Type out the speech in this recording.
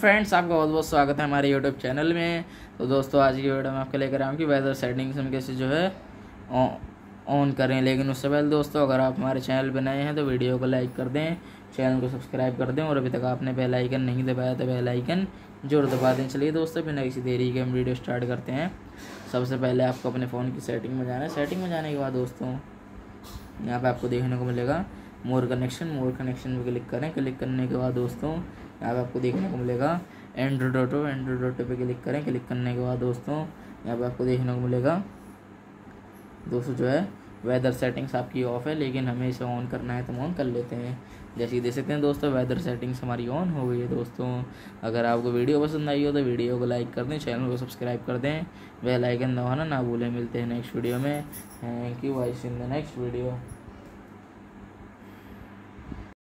Friends, आपका बहुत बहुत स्वागत है हमारे यूट्यूब चैनल में। तो दोस्तों, आज की वीडियो में आपके लेकर आऊँ कि वेदर सेटिंग्स हम कैसे जो है ऑन करें। लेकिन उससे पहले दोस्तों, अगर आप हमारे चैनल पर नए हैं तो वीडियो को लाइक कर दें, चैनल को सब्सक्राइब कर दें और अभी तक आपने बेल आइकन नहीं दबाया तो बेल आइकन ज़रूर दबा दें। चलिए दोस्तों, बिना किसी देरी के हम वीडियो स्टार्ट करते हैं। सबसे पहले आपको अपने फ़ोन की सेटिंग में जाना है। सेटिंग में जाने के बाद दोस्तों, यहाँ पर आपको देखने को मिलेगा मोर कनेक्शन मोर कनेक्शन पे क्लिक करें। क्लिक करने के बाद दोस्तों यहाँ पे आपको देखने को मिलेगा। एंड्रॉइड ऑटो एंड्रॉइड ऑटो पे क्लिक करें। क्लिक करने के बाद दोस्तों यहाँ पे आपको देखने को मिलेगा। दोस्तों जो है वेदर सेटिंग्स आपकी ऑफ़ है, लेकिन हमें इसे ऑन करना है तो हम ऑन कर लेते हैं। जैसे कि देख सकते हैं दोस्तों वेदर सेटिंग्स हमारी ऑन हो गई है दोस्तों। अगर आपको वीडियो पसंद आई हो तो वीडियो को लाइक कर दें चैनल को सब्सक्राइब कर दें। बेल आइकन दबाना ना भूलें। मिलते हैं नेक्स्ट वीडियो में। Thank you vice in the next video